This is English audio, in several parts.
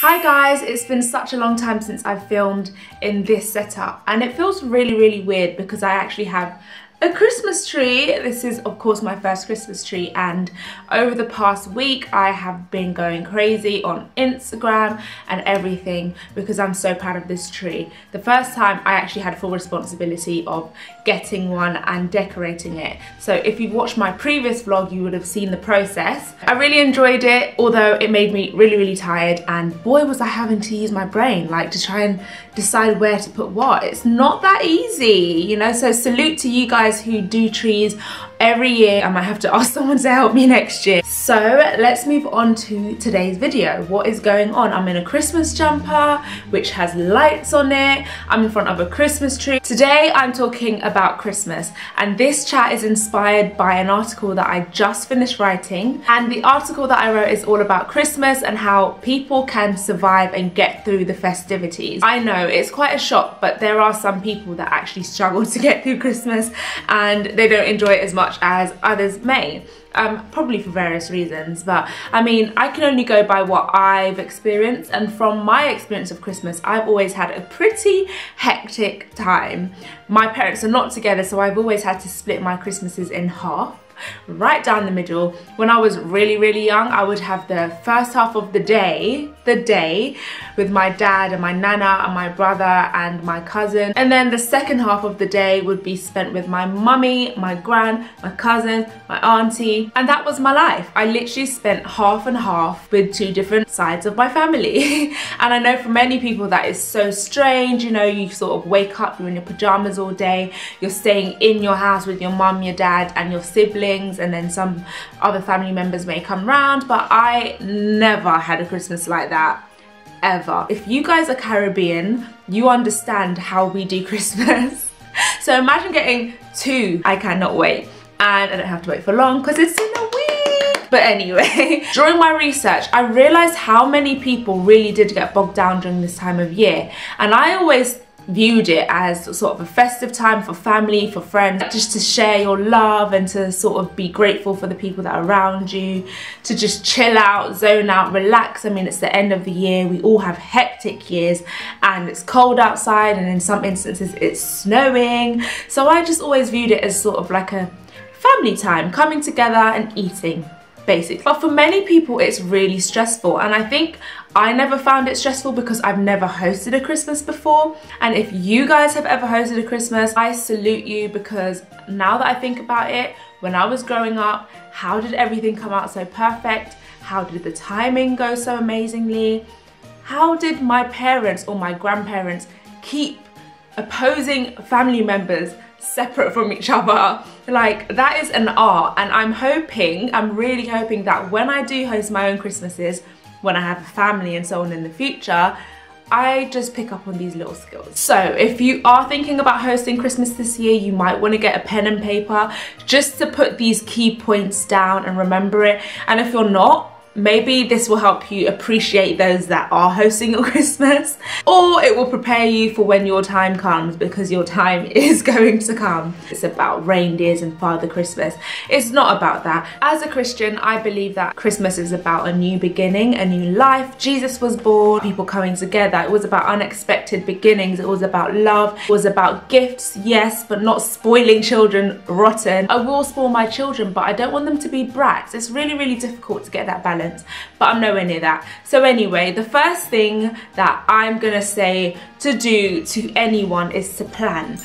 Hi guys, it's been such a long time since I've filmed in this setup and it feels really really weird because I actually have a Christmas tree. This is of course my first Christmas tree and over the past week I have been going crazy on Instagram and everything because I'm so proud of this tree. The first time I actually had full responsibility of getting one and decorating it. So if you've watched my previous vlog you would have seen the process. I really enjoyed it although it made me really really tired and boy was I having to use my brain like to try and decide where to put what. It's not that easy you know so salute to you guys guys who do trees every year. I might have to ask someone to help me next year. So let's move on to today's video. What is going on? I'm in a Christmas jumper, which has lights on it. I'm in front of a Christmas tree. Today I'm talking about Christmas and this chat is inspired by an article that I just finished writing. And the article that I wrote is all about Christmas and how people can survive and get through the festivities. I know it's quite a shock, but there are some people that actually struggle to get through Christmas and they don't enjoy it as much as others may. Um, probably for various reasons but I mean I can only go by what I've experienced and from my experience of Christmas I've always had a pretty hectic time. My parents are not together so I've always had to split my Christmases in half right down the middle. When I was really, really young, I would have the first half of the day, the day, with my dad and my nana and my brother and my cousin. And then the second half of the day would be spent with my mummy, my gran, my cousin, my auntie. And that was my life. I literally spent half and half with two different sides of my family. and I know for many people that is so strange. You know, you sort of wake up, you're in your pajamas all day, you're staying in your house with your mum, your dad, and your siblings and then some other family members may come round but I never had a Christmas like that ever. If you guys are Caribbean, you understand how we do Christmas. so imagine getting two I cannot wait and I don't have to wait for long because it's in a week. But anyway, during my research, I realized how many people really did get bogged down during this time of year. And I always viewed it as sort of a festive time for family, for friends, just to share your love and to sort of be grateful for the people that are around you, to just chill out, zone out, relax. I mean, it's the end of the year. We all have hectic years and it's cold outside and in some instances it's snowing. So I just always viewed it as sort of like a family time, coming together and eating basics. But for many people, it's really stressful. And I think I never found it stressful because I've never hosted a Christmas before. And if you guys have ever hosted a Christmas, I salute you because now that I think about it, when I was growing up, how did everything come out so perfect? How did the timing go so amazingly? How did my parents or my grandparents keep opposing family members separate from each other. Like that is an art and I'm hoping, I'm really hoping that when I do host my own Christmases, when I have a family and so on in the future, I just pick up on these little skills. So if you are thinking about hosting Christmas this year, you might want to get a pen and paper just to put these key points down and remember it. And if you're not, Maybe this will help you appreciate those that are hosting your Christmas or it will prepare you for when your time comes because your time is going to come. It's about reindeers and Father Christmas. It's not about that. As a Christian, I believe that Christmas is about a new beginning, a new life. Jesus was born, people coming together. It was about unexpected beginnings. It was about love. It was about gifts, yes, but not spoiling children rotten. I will spoil my children, but I don't want them to be brats. It's really, really difficult to get that balance balance, but I'm nowhere near that. So anyway, the first thing that I'm gonna say to do to anyone is to plan.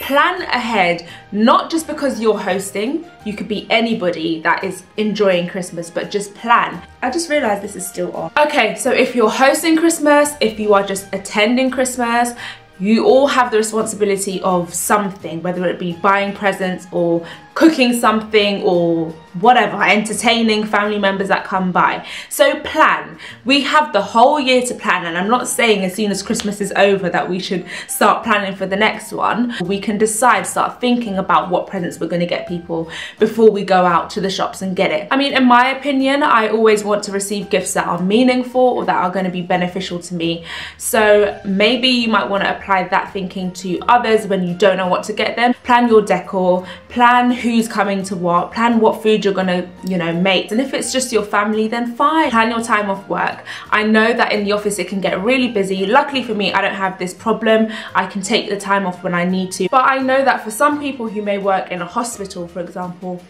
Plan ahead, not just because you're hosting, you could be anybody that is enjoying Christmas, but just plan. I just realized this is still on. Okay, so if you're hosting Christmas, if you are just attending Christmas, you all have the responsibility of something, whether it be buying presents or cooking something or whatever, entertaining family members that come by. So plan. We have the whole year to plan and I'm not saying as soon as Christmas is over that we should start planning for the next one. We can decide, start thinking about what presents we're going to get people before we go out to the shops and get it. I mean, in my opinion, I always want to receive gifts that are meaningful or that are going to be beneficial to me. So maybe you might want to apply that thinking to others when you don't know what to get them. Plan your decor, plan who who's coming to what, plan what food you're gonna, you know, make. And if it's just your family, then fine. Plan your time off work. I know that in the office it can get really busy. Luckily for me, I don't have this problem. I can take the time off when I need to. But I know that for some people who may work in a hospital, for example,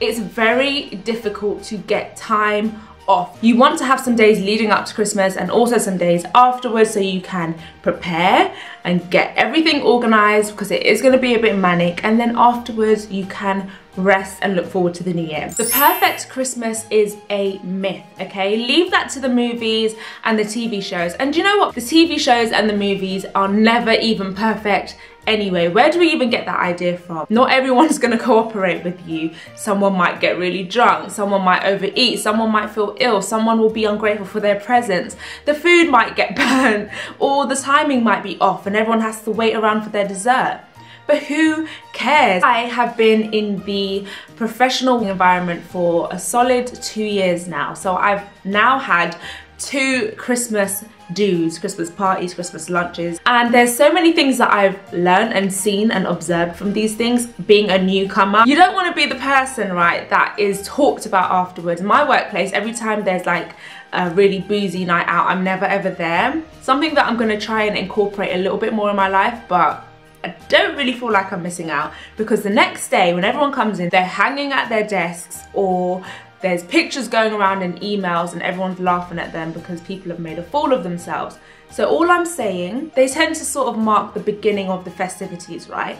it's very difficult to get time off. You want to have some days leading up to Christmas and also some days afterwards so you can prepare and get everything organized because it is going to be a bit manic and then afterwards you can rest and look forward to the new year. The perfect Christmas is a myth, okay? Leave that to the movies and the TV shows. And you know what? The TV shows and the movies are never even perfect anyway. Where do we even get that idea from? Not everyone's gonna cooperate with you. Someone might get really drunk, someone might overeat, someone might feel ill, someone will be ungrateful for their presents, the food might get burnt, or the timing might be off and everyone has to wait around for their dessert but who cares? I have been in the professional environment for a solid two years now. So I've now had two Christmas do's, Christmas parties, Christmas lunches. And there's so many things that I've learned and seen and observed from these things being a newcomer. You don't want to be the person, right, that is talked about afterwards. My workplace, every time there's like a really boozy night out, I'm never ever there. Something that I'm going to try and incorporate a little bit more in my life, but I don't really feel like I'm missing out because the next day when everyone comes in, they're hanging at their desks or there's pictures going around in emails and everyone's laughing at them because people have made a fool of themselves. So all I'm saying, they tend to sort of mark the beginning of the festivities, right?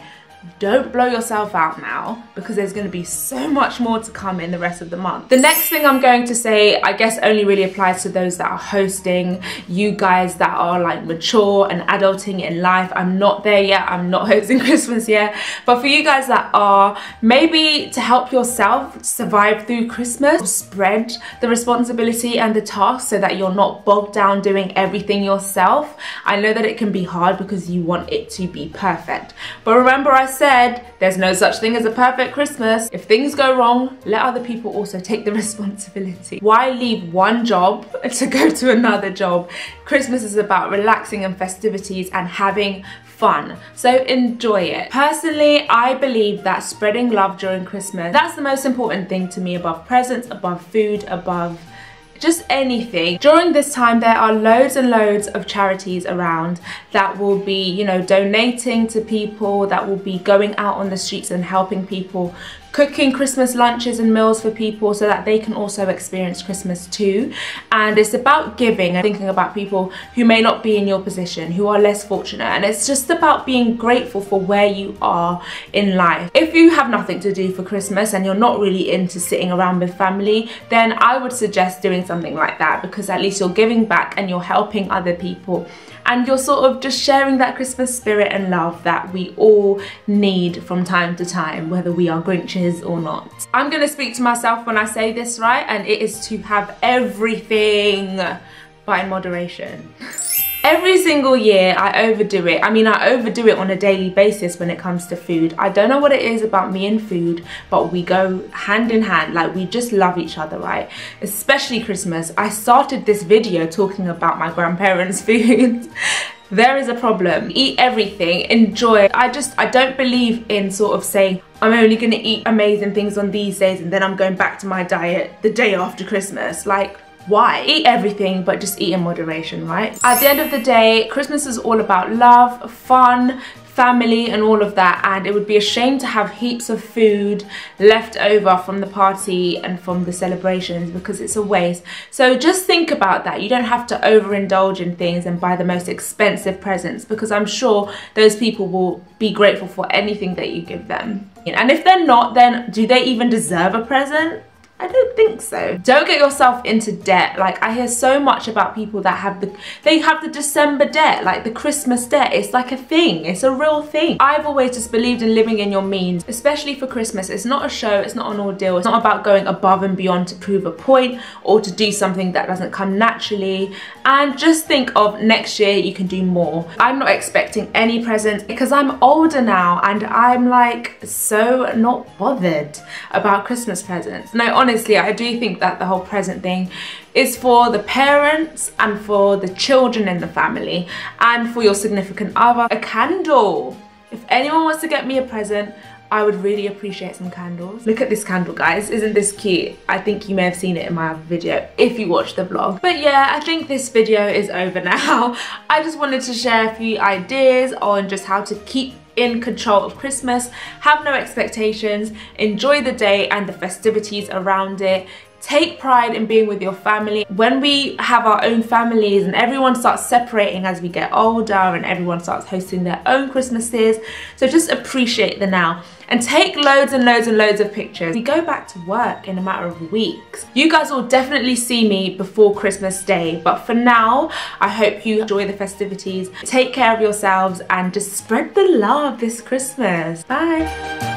Don't blow yourself out now because there's going to be so much more to come in the rest of the month. The next thing I'm going to say, I guess only really applies to those that are hosting, you guys that are like mature and adulting in life. I'm not there yet, I'm not hosting Christmas yet, but for you guys that are, maybe to help yourself survive through Christmas, spread the responsibility and the task so that you're not bogged down doing everything yourself. I know that it can be hard because you want it to be perfect, but remember I said, there's no such thing as a perfect Christmas. If things go wrong, let other people also take the responsibility. Why leave one job to go to another job? Christmas is about relaxing and festivities and having fun. So enjoy it. Personally, I believe that spreading love during Christmas, that's the most important thing to me above presents, above food, above just anything. During this time there are loads and loads of charities around that will be, you know, donating to people, that will be going out on the streets and helping people cooking Christmas lunches and meals for people so that they can also experience Christmas too. And it's about giving and thinking about people who may not be in your position, who are less fortunate. And it's just about being grateful for where you are in life. If you have nothing to do for Christmas and you're not really into sitting around with family, then I would suggest doing something like that because at least you're giving back and you're helping other people and you're sort of just sharing that Christmas spirit and love that we all need from time to time, whether we are Grinches or not. I'm gonna speak to myself when I say this, right? And it is to have everything, but in moderation. Every single year I overdo it. I mean, I overdo it on a daily basis when it comes to food. I don't know what it is about me and food, but we go hand in hand. Like we just love each other, right? Especially Christmas. I started this video talking about my grandparents' food. there is a problem. Eat everything, enjoy. I just, I don't believe in sort of saying, I'm only gonna eat amazing things on these days and then I'm going back to my diet the day after Christmas. Like, why? Eat everything, but just eat in moderation, right? At the end of the day, Christmas is all about love, fun, family and all of that and it would be a shame to have heaps of food left over from the party and from the celebrations because it's a waste. So just think about that. You don't have to overindulge in things and buy the most expensive presents because I'm sure those people will be grateful for anything that you give them. And if they're not, then do they even deserve a present? I don't think so. Don't get yourself into debt. Like I hear so much about people that have the, they have the December debt, like the Christmas debt. It's like a thing, it's a real thing. I've always just believed in living in your means, especially for Christmas. It's not a show, it's not an ordeal. It's not about going above and beyond to prove a point or to do something that doesn't come naturally. And just think of next year you can do more. I'm not expecting any presents because I'm older now and I'm like so not bothered about Christmas presents. No, honestly, honestly, I do think that the whole present thing is for the parents and for the children in the family and for your significant other. A candle. If anyone wants to get me a present, I would really appreciate some candles. Look at this candle, guys. Isn't this cute? I think you may have seen it in my other video if you watched the vlog. But yeah, I think this video is over now. I just wanted to share a few ideas on just how to keep in control of Christmas, have no expectations, enjoy the day and the festivities around it, take pride in being with your family. When we have our own families and everyone starts separating as we get older and everyone starts hosting their own Christmases, so just appreciate the now and take loads and loads and loads of pictures. We go back to work in a matter of weeks. You guys will definitely see me before Christmas Day, but for now, I hope you enjoy the festivities, take care of yourselves and just spread the love this Christmas. Bye.